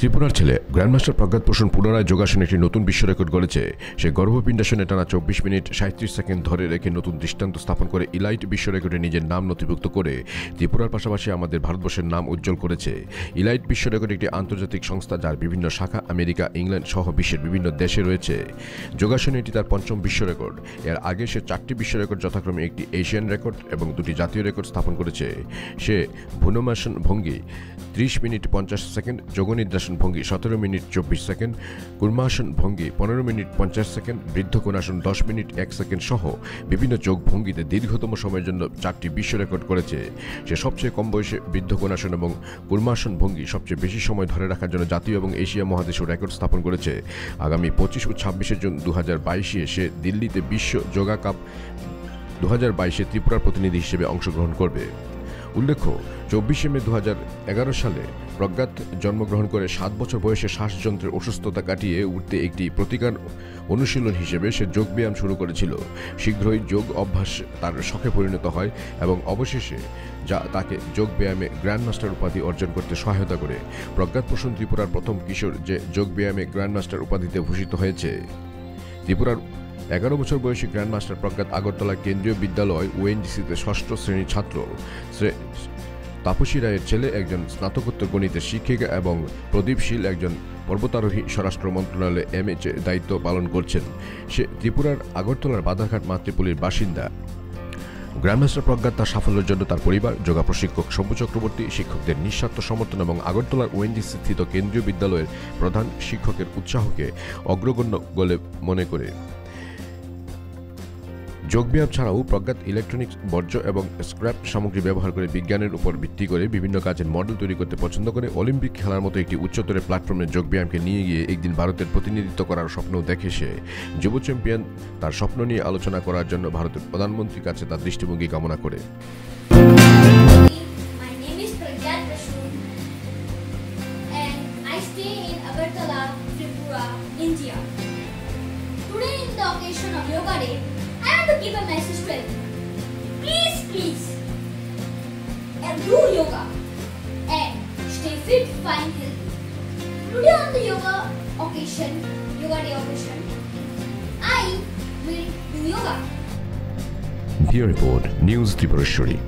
ত্রিপুরার ছেলে, গ্র্যান্ডমাস্টার প্রজ্ঞাত পোষণ পুনরায় যোগাসনে একটি নতুন বিশ্ব রেকর্ড গড়েছে। সে গর্ভপিণ্ডাসনে টানা চব্বিশ মিনিট সাঁত্রিশ সেকেন্ড ধরে রেখে নতুন দৃষ্টান্ত স্থাপন করে ইলাইট বিশ্ব রেকর্ডে নিজের নাম নথিভুক্ত করে ত্রিপুরার পাশাপাশি আমাদের ভারতবর্ষের নাম উজ্জ্বল করেছে। ইলাইট বিশ্ব রেকর্ড একটি আন্তর্জাতিক সংস্থা যার বিভিন্ন শাখা আমেরিকা, ইংল্যান্ড সহ বিশ্বের বিভিন্ন দেশে রয়েছে। যোগাসনে এটি তার পঞ্চম বিশ্ব রেকর্ড। এর আগে সে চারটি বিশ্ব রেকর্ড যথাক্রমে একটি এশিয়ান রেকর্ড এবং দুটি জাতীয় রেকর্ড স্থাপন করেছে। সে ভুনমাসন ভঙ্গি, ত্রিশ মিনিট পঞ্চাশ সেকেন্ড যোগনিদ্রাসন ভঙ্গি, সতেরো মিনিট চব্বিশ সেকেন্ড। কুর্মাসন ভঙ্গি, পনেরো মিনিট পঞ্চাশ সেকেন্ড। বৃদ্ধ কোণাসন দশ মিনিট এক সেকেন্ড সহ বিভিন্ন যোগ ভঙ্গিতে দীর্ঘতম সময়ের জন্য চারটি বিশ্ব রেকর্ড করেছে। সে সবচেয়ে কম বয়সে বৃদ্ধ কোণাসন এবং কুর্মাসন ভঙ্গি সবচেয়ে বেশি সময় ধরে রাখার জন্য জাতীয় এবং এশিয়া মহাদেশেও রেকর্ড স্থাপন করেছে। আগামী পঁচিশ ও ছাব্বিশে জুন দু হাজার বাইশে সে দিল্লিতে বিশ্ব যোগা কাপ দু হাজার বাইশে ত্রিপুরার প্রতিনিধি হিসেবে অংশগ্রহণ করবে। উল্লেখ্য, চব্বিশে মে দু সালে প্রজ্ঞাত জন্মগ্রহণ করে সাত বছর বয়সে শ্বাসযন্ত্রের অসুস্থতা কাটিয়ে উঠতে একটি প্রতিকার অনুশীলন হিসেবে সে যোগব্যায়াম শুরু করেছিল। শীঘ্রই যোগ অভ্যাস তার শখে পরিণত হয় এবং অবশেষে যা তাকে যোগব্যায়ামে গ্র্যান্ডমাস্টার উপাধি অর্জন করতে সহায়তা করে। প্রজ্ঞাত পোষণ ত্রিপুরার প্রথম কিশোর যে যোগব্যায়ামে গ্র্যান্ডমাস্টার উপাধিতে ভূষিত হয়েছে। ত্রিপুরার এগারো বছর বয়সী গ্র্যান্ডমাস্টার প্রজ্ঞাত আগরতলা কেন্দ্রীয় বিদ্যালয় ওএনডিসিতে ষষ্ঠ শ্রেণির ছাত্র। তাপসী রায়ের ছেলে একজন স্নাতকোত্তর গণিতের শিক্ষিকা এবং প্রদীপ শীল একজন পর্বতারোহী স্বরাষ্ট্র মন্ত্রণালয়ে এমএচ দায়িত্ব পালন করছেন। সে ত্রিপুরার আগরতলার বাধাঘাট মাতৃপুলির বাসিন্দা। গ্র্যান্ডমাস্টার প্রজ্ঞাত তার সাফল্যের জন্য তার পরিবার যোগা প্রশিক্ষক শম্ভু চক্রবর্তী, শিক্ষকদের নিঃস্বার্থ সমর্থন এবং আগরতলার ওএনজিসি স্থিত কেন্দ্রীয় বিদ্যালয়ের প্রধান শিক্ষকের উৎসাহকে অগ্রগণ্য বলে মনে করে। যোগব্যায়াম ছাড়াও প্রজ্ঞাত ইলেকট্রনিক্স বর্জ্য এবং স্ক্র্যাপ সামগ্রী ব্যবহার করে বিজ্ঞানের উপর ভিত্তি করে বিভিন্ন কাজের মডেল তৈরি করতে পছন্দ করে। অলিম্পিক খেলার মতো একটি উচ্চতরের প্ল্যাটফর্মে যোগব্যায়ামকে নিয়ে গিয়ে একদিন ভারতের প্রতিনিধিত্ব করার স্বপ্নও দেখে সে। যুব চ্যাম্পিয়ন তার স্বপ্ন নিয়ে আলোচনা করার জন্য ভারতের প্রধানমন্ত্রীর কাছে তার দৃষ্টিভঙ্গি কামনা করে. Today in the occasion of Yoga Give a message to everyone. Please, please, and do yoga and stay fit, fine, healthy. Today on the yoga occasion, yoga day occasion, I will do yoga. Here report News Triparashwari.